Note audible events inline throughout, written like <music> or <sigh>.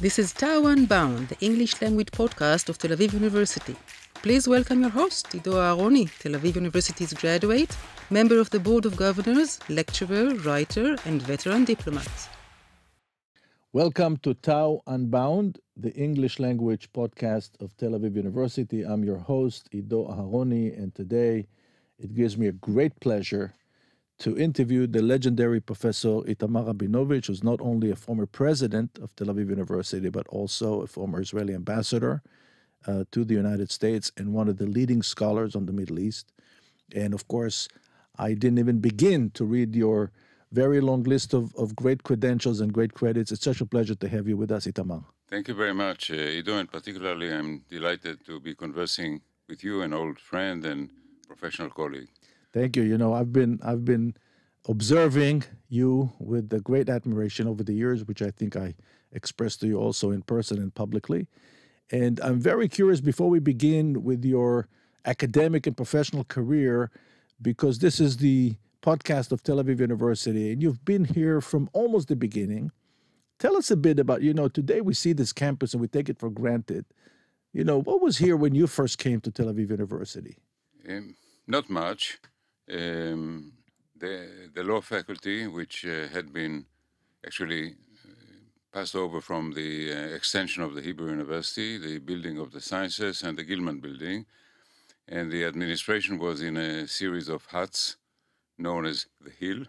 This is Tau Unbound, the English language podcast of Tel Aviv University. Please welcome your host, Ido Aharoni, Tel Aviv University's graduate, member of the Board of Governors, lecturer, writer, and veteran diplomat. Welcome to Tau Unbound, the English language podcast of Tel Aviv University. I'm your host, Ido Aharoni, and today it gives me a great pleasure to interview the legendary Professor Itamar Rabinovich, who's not only a former president of Tel Aviv University, but also a former Israeli ambassador uh, to the United States and one of the leading scholars on the Middle East. And of course, I didn't even begin to read your very long list of, of great credentials and great credits. It's such a pleasure to have you with us, Itamar. Thank you very much, uh, Ido, and particularly I'm delighted to be conversing with you, an old friend and professional colleague. Thank you. You know, I've been I've been observing you with the great admiration over the years, which I think I expressed to you also in person and publicly. And I'm very curious before we begin with your academic and professional career, because this is the podcast of Tel Aviv University, and you've been here from almost the beginning. Tell us a bit about, you know, today we see this campus and we take it for granted. You know, what was here when you first came to Tel Aviv University? Um, not much. Um, the, the law faculty, which uh, had been actually uh, passed over from the uh, extension of the Hebrew University, the building of the sciences, and the Gilman building. And the administration was in a series of huts known as the Hill.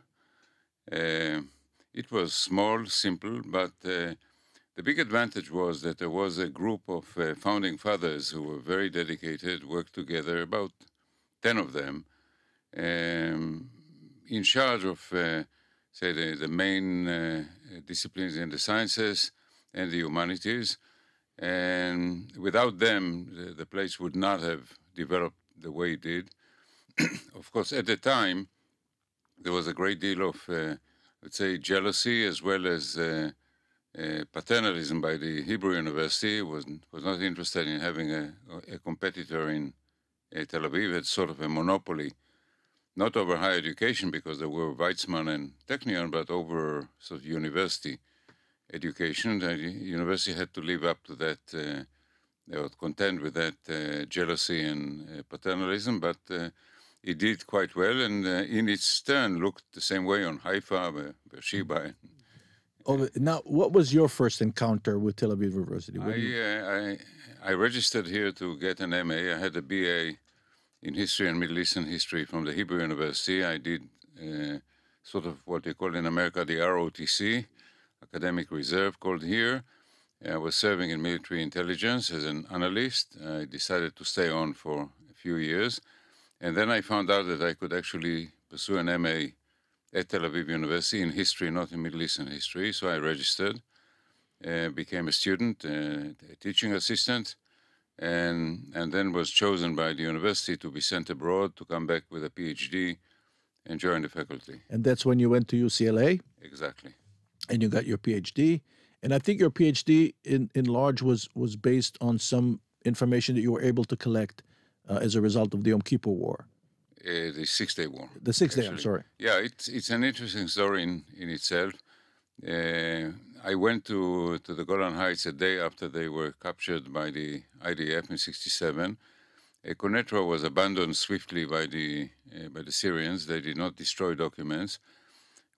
Uh, it was small, simple, but uh, the big advantage was that there was a group of uh, founding fathers who were very dedicated, worked together, about 10 of them, um, in charge of, uh, say, the, the main uh, disciplines in the sciences and the humanities. And without them, the, the place would not have developed the way it did. <clears throat> of course, at the time, there was a great deal of, uh, let's say, jealousy as well as uh, uh, paternalism by the Hebrew University. It was was not interested in having a, a competitor in uh, Tel Aviv. It's sort of a monopoly not over higher education because there were Weizmann and Technion, but over sort of university education. The university had to live up to that. Uh, they were content with that uh, jealousy and uh, paternalism, but uh, it did quite well, and uh, in its turn looked the same way on Haifa, Beersheba. Oh, now, what was your first encounter with Tel Aviv University? I, uh, I, I registered here to get an MA. I had a BA in history and Middle Eastern history from the Hebrew University. I did uh, sort of what they call in America the ROTC, Academic Reserve, called here. I was serving in military intelligence as an analyst. I decided to stay on for a few years. And then I found out that I could actually pursue an MA at Tel Aviv University in history, not in Middle Eastern history. So I registered, uh, became a student, uh, a teaching assistant, and and then was chosen by the university to be sent abroad to come back with a PhD and join the faculty. And that's when you went to UCLA. Exactly. And you got your PhD. And I think your PhD in, in large was was based on some information that you were able to collect uh, as a result of the Yom Kippur War. Uh, the Six Day War. The Six Day, I'm sorry. Yeah, it's it's an interesting story in in itself. Uh, I went to, to the Golan Heights a day after they were captured by the IDF in 67. Uh, was abandoned swiftly by the, uh, by the Syrians. They did not destroy documents.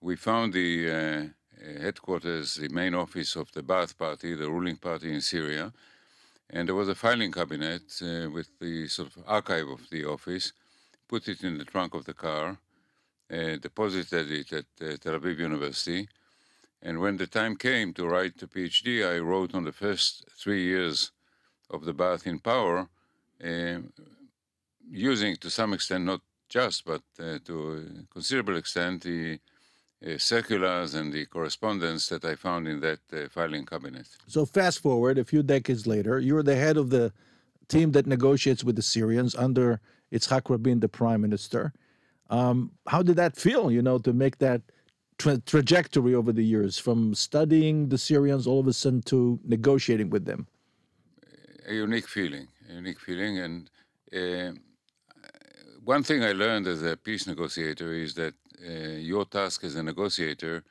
We found the uh, headquarters, the main office of the Ba'ath Party, the ruling party in Syria. And there was a filing cabinet uh, with the sort of archive of the office, put it in the trunk of the car, deposited it at Tel Aviv University and when the time came to write the PhD, I wrote on the first three years of the Ba'ath in power, uh, using to some extent, not just, but uh, to a considerable extent, the uh, circulars and the correspondence that I found in that uh, filing cabinet. So, fast forward a few decades later, you're the head of the team that negotiates with the Syrians under Yitzhak Rabin, the prime minister. Um, how did that feel, you know, to make that tra- trajectory over the years from studying the Syrians all of a sudden to negotiating with them? A unique feeling, a unique feeling. And uh, one thing I learned as a peace negotiator is that uh, your task as a negotiator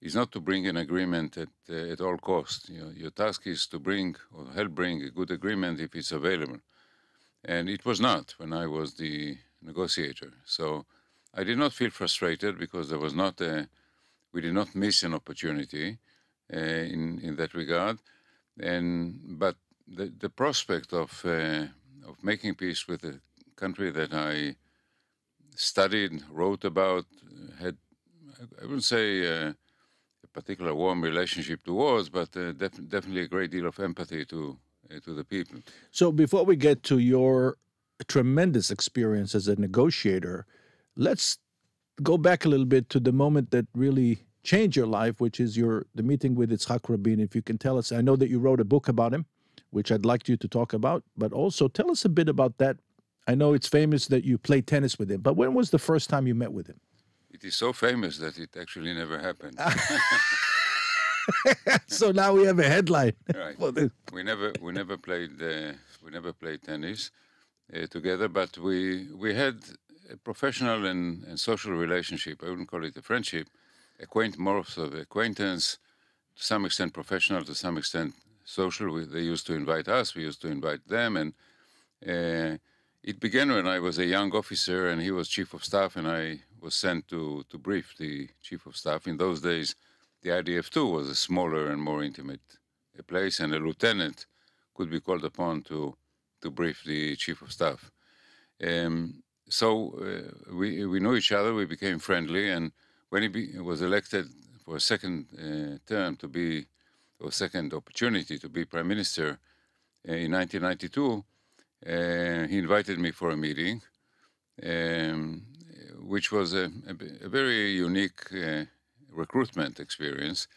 is not to bring an agreement at, uh, at all costs. You know, your task is to bring or help bring a good agreement if it's available. And it was not when I was the negotiator. So I did not feel frustrated because there was not a, we did not miss an opportunity uh, in, in that regard. And, but the, the prospect of, uh, of making peace with a country that I studied, wrote about, had, I wouldn't say uh, a particular warm relationship towards, but def- definitely a great deal of empathy to, to the people. So before we get to your tremendous experience as a negotiator, let's go back a little bit to the moment that really changed your life, which is your the meeting with Yitzhak Rabin. If you can tell us, I know that you wrote a book about him, which I'd like you to talk about, but also tell us a bit about that. I know it's famous that you played tennis with him, but when was the first time you met with him? It is so famous that it actually never happened. <laughs> so now we have a headline. <laughs> Right. we never we never played uh, we never played tennis uh, together, but we we had a professional and, and social relationship. I wouldn't call it a friendship, acquaint more of an acquaintance, to some extent professional, to some extent social. We, they used to invite us, we used to invite them, and uh, it began when I was a young officer and he was chief of staff, and I was sent to to brief the chief of staff. In those days, the IDF two was a smaller and more intimate uh, place, and a lieutenant could be called upon to to brief the chief of staff. Um, so uh, we we knew each other. We became friendly, and when he be, was elected for a second uh, term to be or second opportunity to be prime minister uh, in 1992, uh, he invited me for a meeting, um, which was a, a, a very unique uh, recruitment experience.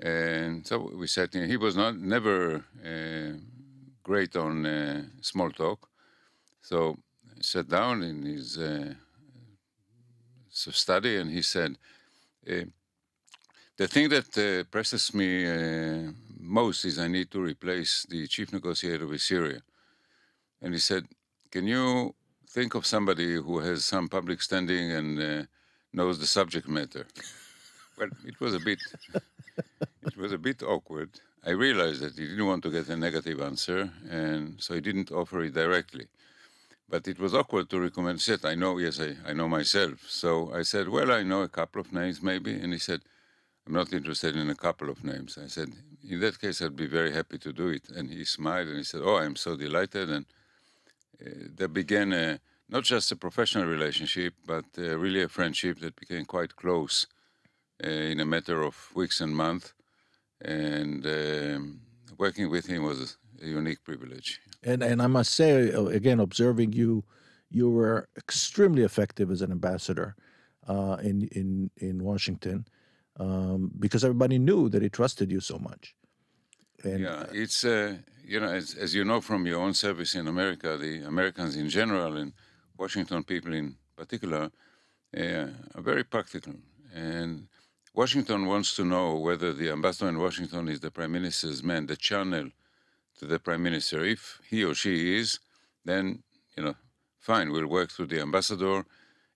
And so we sat in. He was not never great on small talk, so sat down in his uh, study, and he said, uh, "The thing that uh, presses me uh, most is I need to replace the chief negotiator with Syria." And he said, "Can you think of somebody who has some public standing and uh, knows the subject matter?" <laughs> well, it was a bit, it was a bit awkward. I realized that he didn't want to get a negative answer, and so he didn't offer it directly. But it was awkward to recommend. Said, "I know, yes, I, I know myself." So I said, "Well, I know a couple of names, maybe." And he said, "I'm not interested in a couple of names." I said, "In that case, I'd be very happy to do it." And he smiled and he said, "Oh, I'm so delighted." And uh, there began a, not just a professional relationship, but uh, really a friendship that became quite close uh, in a matter of weeks and months. And um, working with him was a unique privilege. And and I must say uh, again, observing you, you were extremely effective as an ambassador uh, in in in Washington um, because everybody knew that he trusted you so much. And yeah, it's uh, you know as, as you know from your own service in America, the Americans in general and Washington people in particular uh, are very practical, and Washington wants to know whether the ambassador in Washington is the prime minister's man, the channel to the prime minister. If he or she is, then you know, fine, we'll work through the ambassador.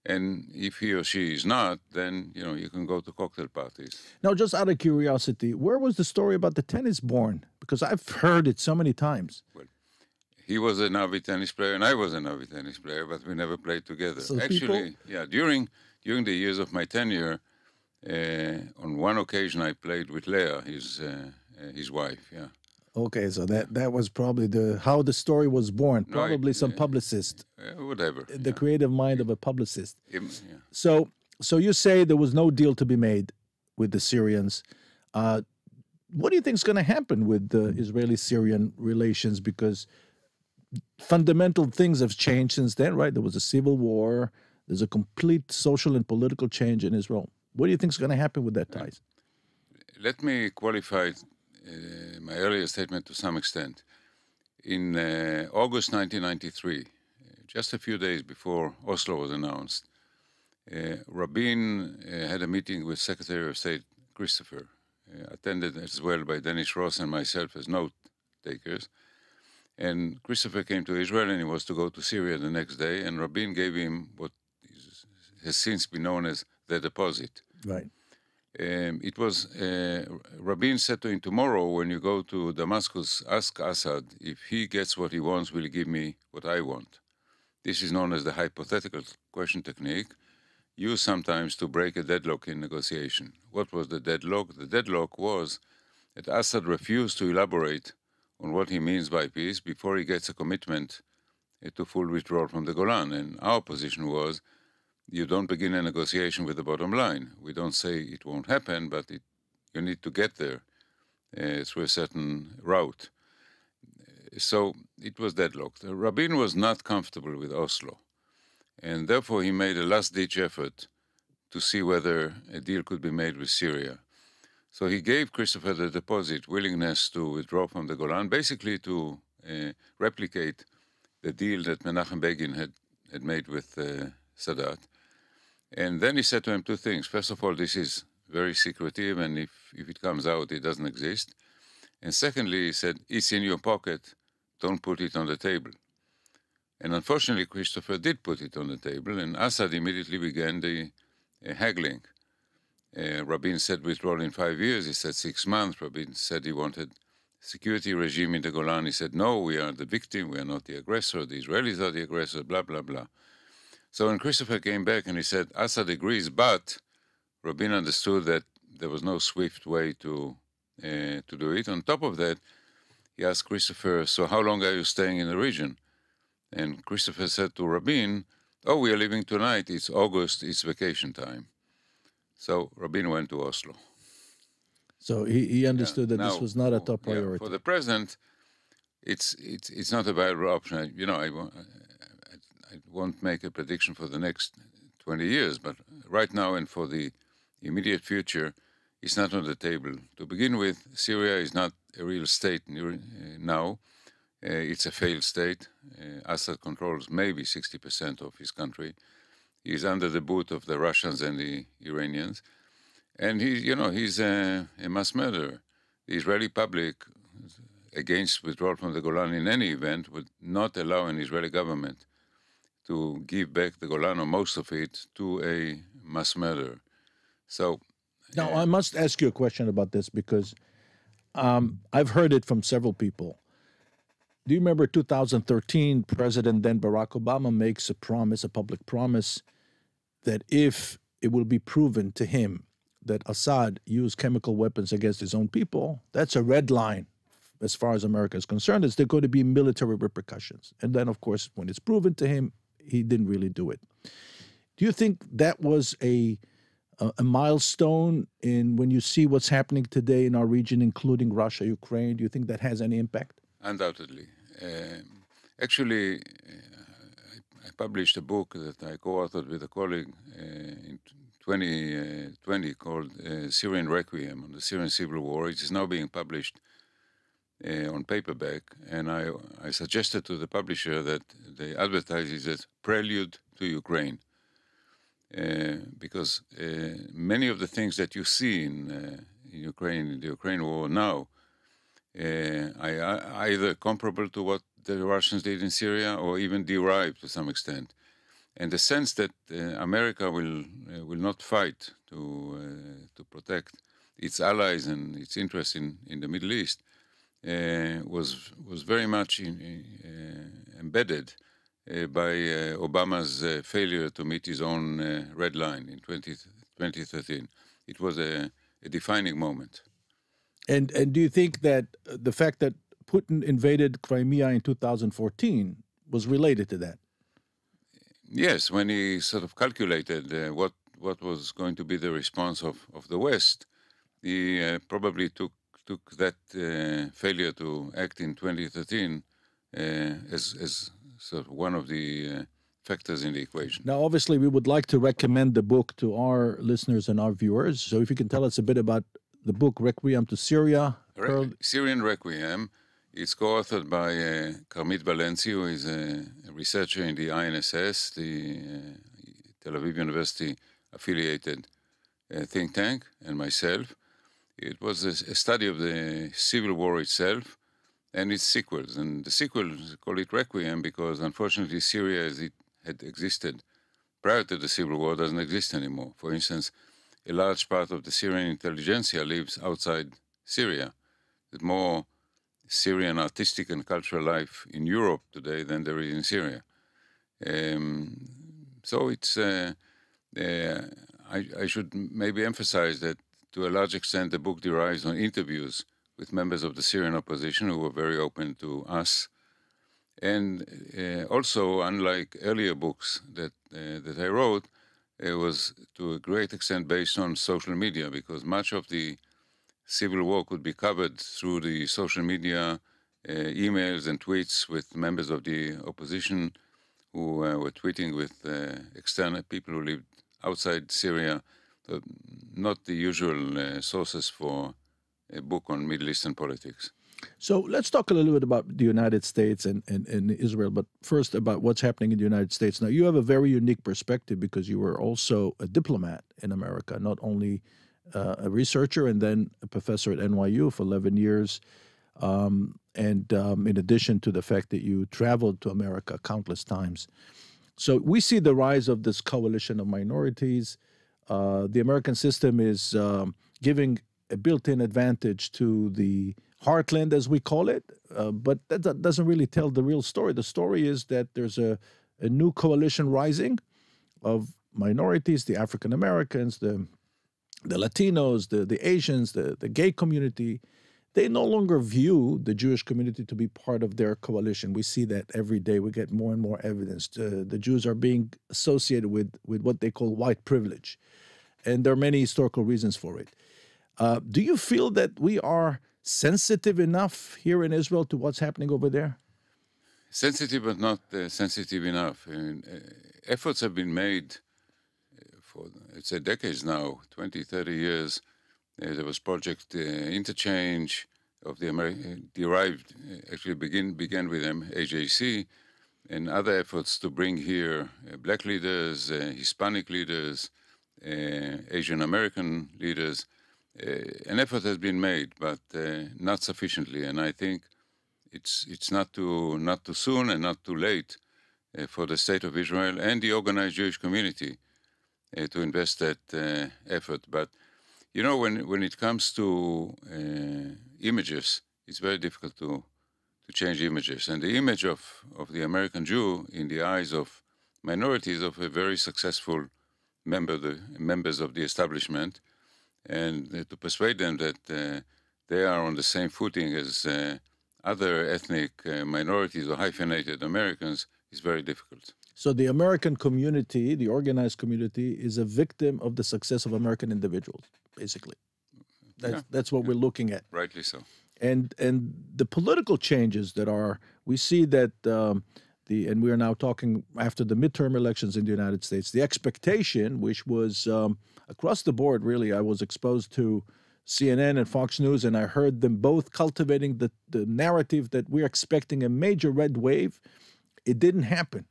And if he or she is not, then you know you can go to cocktail parties. now, just out of curiosity, where was the story about the tennis born? Because I've heard it so many times. Well, He was an avid tennis player, and I was an avid tennis player, but we never played together. So Actually, people- yeah, during during the years of my tenure, uh, on one occasion I played with Leah, his uh, uh, his wife. Yeah, Okay, so that that was probably the how the story was born. Probably some uh, publicist, uh, whatever. the yeah. creative mind of a publicist. Yeah. So, so you say there was no deal to be made with the Syrians. Uh, what do you think is going to happen with the Israeli-Syrian relations? Because fundamental things have changed since then, right? There was a civil war. There's a complete social and political change in Israel. What do you think is going to happen with that ties? Let me qualify uh, my earlier statement to some extent. In uh, August 1993, uh, just a few days before Oslo was announced, uh, Rabin uh, had a meeting with Secretary of State Christopher, uh, attended as well by Dennis Ross and myself as note takers. And Christopher came to Israel and he was to go to Syria the next day, and Rabin gave him what is, has since been known as the deposit. Right. Um, it was uh, Rabin said to him, "Tomorrow, when you go to Damascus, ask Assad if he gets what he wants, will he give me what I want?" This is known as the hypothetical question technique, used sometimes to break a deadlock in negotiation. What was the deadlock? The deadlock was that Assad refused to elaborate on what he means by peace before he gets a commitment uh, to full withdrawal from the Golan. And our position was you don't begin a negotiation with the bottom line. We don't say it won't happen, but it, you need to get there uh, through a certain route. So it was deadlocked. Rabin was not comfortable with Oslo, and therefore he made a last-ditch effort to see whether a deal could be made with Syria. So he gave Christopher the deposit willingness to withdraw from the Golan, basically to uh, replicate the deal that Menachem Begin had, had made with uh, Sadat. And then he said to him two things. First of all, this is very secretive, and if, if it comes out, it doesn't exist. And secondly, he said, it's in your pocket, don't put it on the table. And unfortunately, Christopher did put it on the table, and Assad immediately began the uh, haggling. Uh, Rabin said withdrawal in five years, he said six months. Rabin said he wanted security regime in the Golan. He said, no, we are the victim, we are not the aggressor, the Israelis are the aggressor, blah, blah, blah. So when Christopher came back and he said, Assad agrees, but Rabin understood that there was no swift way to uh, to do it. On top of that, he asked Christopher, "So how long are you staying in the region?" And Christopher said to Rabin, "Oh, we are leaving tonight. It's August. It's vacation time." So Rabin went to Oslo. So he, he understood yeah. that now, this was not a top priority. Yeah, for the present, it's it's it's not a viable option. You know, I, I won't make a prediction for the next 20 years, but right now and for the immediate future, it's not on the table. To begin with, Syria is not a real state now. Uh, it's a failed state. Uh, Assad controls maybe 60% of his country. He's under the boot of the Russians and the Iranians. And he, you know, he's a, a mass murderer. The Israeli public, against withdrawal from the Golan in any event, would not allow an Israeli government to give back the Golan or most of it to a mass murderer. So now uh, I must ask you a question about this because um, I've heard it from several people. Do you remember 2013? President then Barack Obama makes a promise, a public promise, that if it will be proven to him that Assad used chemical weapons against his own people, that's a red line as far as America is concerned. Is there going to be military repercussions? And then, of course, when it's proven to him, he didn't really do it. Do you think that was a a, milestone in when you see what's happening today in our region, including Russia, Ukraine? Do you think that has any impact? Undoubtedly. Uh, actually, uh, I, I, published a book that I co-authored with a colleague uh, in 2020 uh, called uh, Syrian Requiem on the Syrian civil war. It is now being published uh, on paperback, and I, I suggested to the publisher that they advertise it as prelude to Ukraine. Uh, because uh, many of the things that you see in, uh, in Ukraine, in the Ukraine war now, uh, are either comparable to what the Russians did in Syria or even derived to some extent. And the sense that uh, America will will not fight to to protect its allies and its interests in, in the Middle East was was very much in, uh, embedded uh, by Obama's failure to meet his own red line in 20, 2013. It was a, a defining moment. And and do you think that the fact that Putin invaded Crimea in 2014 was related to that? Yes, when he sort of calculated uh, what what was going to be the response of, of the West, he uh, probably took took that uh, failure to act in 2013 uh, as, as sort of one of the uh, factors in the equation. Now, obviously, we would like to recommend the book to our listeners and our viewers. So, if you can tell us a bit about the book Requiem to Syria. Re- Syrian Requiem. It's co-authored by uh, Valensi, who is a, a, researcher in the INSS, the uh, Tel Aviv University affiliated uh, think tank, and myself. It was a, study of the civil war itself and its sequels. And the sequels call it Requiem because unfortunately Syria as it had existed prior to the civil war doesn't exist anymore. For instance, a large part of the Syrian intelligentsia lives outside Syria. There's more Syrian artistic and cultural life in Europe today than there is in Syria. Um, so it's uh, uh, I, I, should maybe emphasize that to a large extent the book derives on interviews with members of the Syrian opposition who were very open to us, and uh, also unlike earlier books that uh, that I wrote, it was to a great extent based on social media because much of the civil war could be covered through the social media uh, emails and tweets with members of the opposition who uh, were tweeting with uh, external people who lived outside Syria, not the usual sources for a book on Middle Eastern politics. So let's talk a little bit about the United States and, and, and, Israel, but first about what's happening in the United States. Now, you have a very unique perspective because you were also a diplomat in America, not only uh, a researcher and then a professor at NYU for 11 years. Um, and um, in addition to the fact that you traveled to America countless times. So we see the rise of this coalition of minorities. Uh, the American system is um, giving a built in advantage to the heartland, as we call it, uh, but that doesn't really tell the real story. The story is that there's a, a new coalition rising of minorities, the African Americans, the the Latinos, the, the Asians, the, the gay community, they no longer view the Jewish community to be part of their coalition. We see that every day. We get more and more evidence. Uh, the Jews are being associated with, with what they call white privilege. And there are many historical reasons for it. Uh, do you feel that we are sensitive enough here in Israel to what's happening over there? Sensitive, but not uh, sensitive enough. Uh, efforts have been made uh, for, let's say, decades now 20, 30 years there was Project uh, Interchange of the Ameri- derived, uh, actually begin, began with them AJC and other efforts to bring here black leaders, Hispanic leaders, Asian American leaders. an effort has been made, but not sufficiently. And I think it's it's not too not too soon and not too late uh, for the state of Israel and the organized Jewish community uh, to invest that uh, effort. But you know, when when it comes to uh, images, it's very difficult to to change images. And the image of of the American Jew in the eyes of minorities of a very successful member the members of the establishment, and to persuade them that uh, they are on the same footing as uh, other ethnic uh, minorities or hyphenated Americans is very difficult. So the American community, the organized community, is a victim of the success of American individuals basically. That's, yeah. that's what yeah. we're looking at. Rightly so. And and the political changes that are, we see that um, the, and we are now talking after the midterm elections in the United States, the expectation, which was um, across the board, really, I was exposed to CNN and Fox News, and I heard them both cultivating the, the narrative that we're expecting a major red wave. It didn't happen.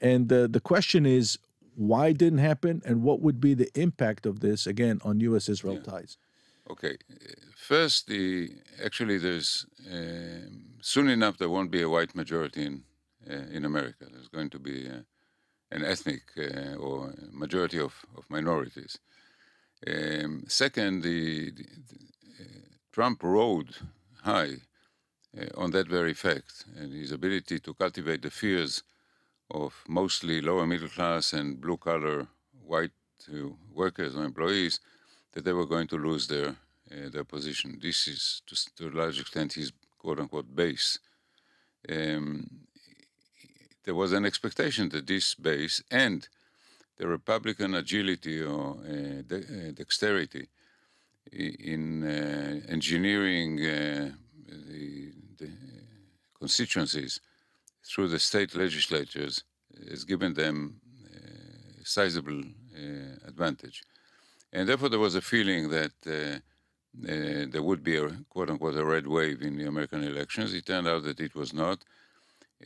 And the, the question is, why it didn't happen, and what would be the impact of this again on U.S. Israel yeah. ties? Okay, first, the actually there's uh, soon enough there won't be a white majority in uh, in America. There's going to be uh, an ethnic uh, or majority of, of minorities. Um, second, the, the, the uh, Trump rode high uh, on that very fact and his ability to cultivate the fears of mostly lower middle class and blue collar white uh, workers or employees that they were going to lose their uh, their position. This is to, to, a large extent his quote unquote base. Um, there was an expectation that this base and the Republican agility or uh, de- uh, dexterity in uh, engineering uh, the, the constituencies through the state legislatures has given them a uh, sizable uh, advantage. And therefore, there was a feeling that uh, there would be a quote unquote a red wave in the American elections. It turned out that it was not.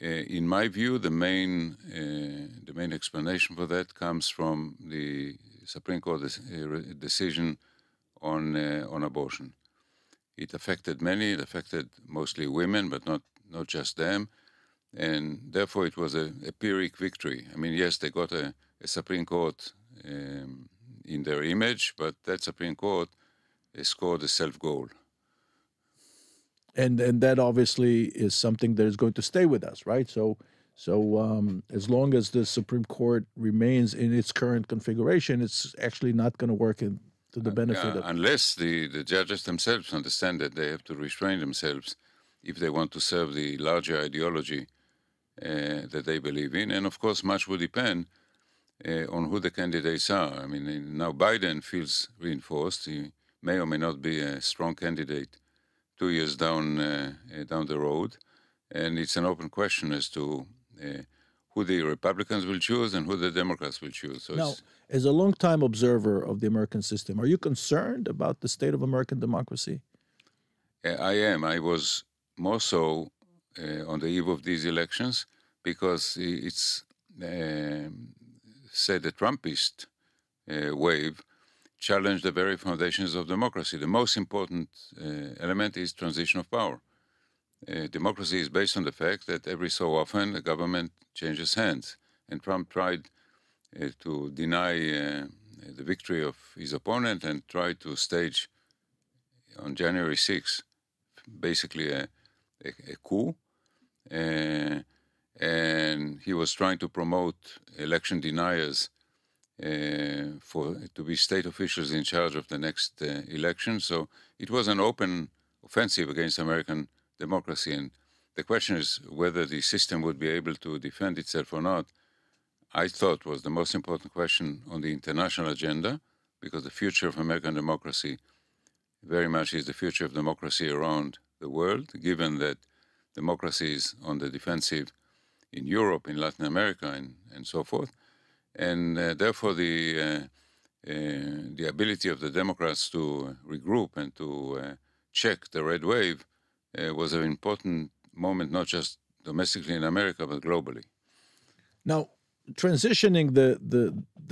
Uh, in my view, the main uh, the main explanation for that comes from the Supreme Court decision on on abortion. It affected many. It affected mostly women, but not not just them and therefore it was a, a Pyrrhic victory. I mean, yes, they got a, a Supreme Court um, in their image, but that Supreme Court scored a self goal. And and that obviously is something that is going to stay with us, right? So so um, as long as the Supreme Court remains in its current configuration, it's actually not going to work in, to the benefit Uh, of. unless the, the judges themselves understand that they have to restrain themselves if they want to serve the larger ideology uh, that they believe in. And of course, much will depend uh, on who the candidates are. I mean, uh, now Biden feels reinforced. He may or may not be a strong candidate two years down uh, uh, down the road, and it's an open question as to uh, who the Republicans will choose and who the Democrats will choose. So Now, as a longtime observer of the American system, are you concerned about the state of American democracy? Uh, I am. I was more so uh, on the eve of these elections because it's um, said the Trumpist uh, wave challenged the very foundations of democracy. The most important uh, element is transition of power. Uh, democracy is based on the fact that every so often the government changes hands, and Trump tried uh, to deny uh, the victory of his opponent and tried to stage on January 6th basically a, a, a coup. Uh, and he was trying to promote election deniers uh, for to be state officials in charge of the next uh, election. So it was an open offensive against American democracy. And the question is whether the system would be able to defend itself or not. I thought was the most important question on the international agenda because the future of American democracy very much is the future of democracy around the world, given that democracy is on the defensive in Europe, in Latin America, and, and so forth. And uh, therefore, the, uh, uh, the ability of the Democrats to regroup and to uh, check the red wave uh, was an important moment, not just domestically in America, but globally. Now, transitioning the, the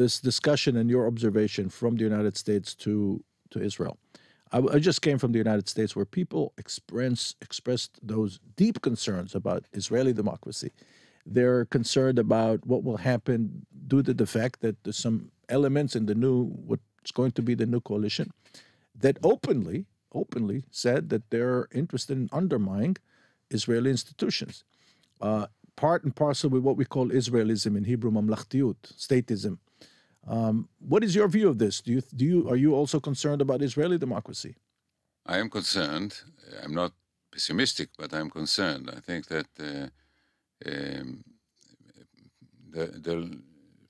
this discussion and your observation from the United States to to Israel, I, I just came from the United States where people express expressed those deep concerns about Israeli democracy. They're concerned about what will happen due to the fact that there's some elements in the new what's going to be the new coalition that openly openly said that they're interested in undermining Israeli institutions. Uh, part and parcel with what we call Israelism in Hebrew, mamlachtiyut, statism. Um, what is your view of this? Do you do you are you also concerned about Israeli democracy? I am concerned. I'm not pessimistic, but I'm concerned. I think that uh, um, the, the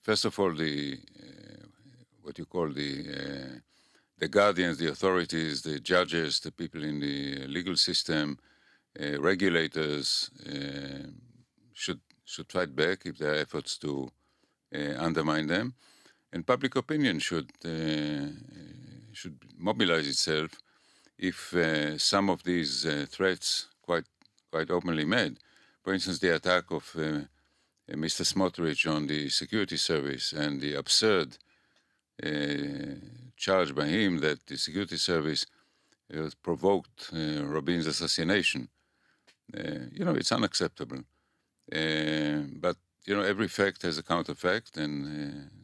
first of all the uh, what you call the uh, the guardians, the authorities, the judges, the people in the legal system, uh, regulators uh, should should fight back if there are efforts to uh, undermine them, and public opinion should uh, should mobilize itself if uh, some of these uh, threats quite quite openly made. For instance, the attack of uh, uh, Mr. Smotrich on the security service and the absurd uh, charge by him that the security service uh, provoked uh, Rabin's assassination. Uh, you know, it's unacceptable. Uh, but you know, every fact has a counterfact, and uh,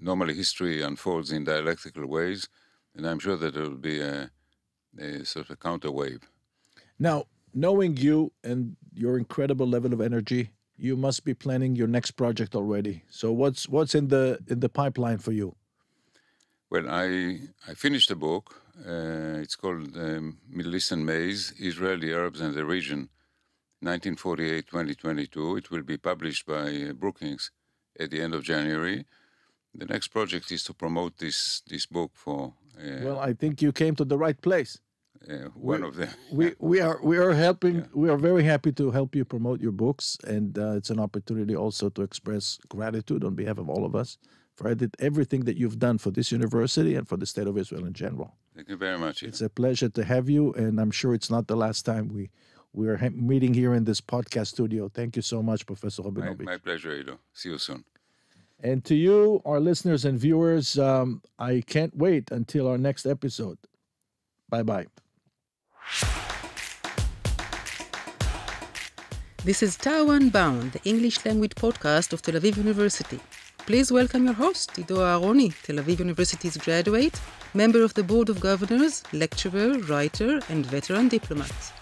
normally history unfolds in dialectical ways. And I'm sure that there will be a, a sort of a counter wave. Now, knowing you and your incredible level of energy, you must be planning your next project already. So what's what's in the in the pipeline for you? Well, I I finished a book. Uh, it's called um, Middle Eastern Maze: Israel, the Arabs, and the Region, 1948-2022. It will be published by uh, Brookings at the end of January. The next project is to promote this this book for uh, Well, I think you came to the right place. uh, one of them. <laughs> we we are we are helping we are very happy to help you promote your books and uh, it's an opportunity also to express gratitude on behalf of all of us for everything that you've done for this university and for the state of israel in general Thank you very much. it's a pleasure to have you and i'm sure it's not the last time we we are meeting here in this podcast studio thank you so much professor my, my pleasure, Ido. See you soon. And to you our listeners and viewers um, i can't wait until our next episode bye bye This is Tau Unbound, the English language podcast of Tel Aviv University. Please welcome your host, Ido Aharoni, Tel Aviv University's graduate, member of the Board of Governors, lecturer, writer, and veteran diplomat.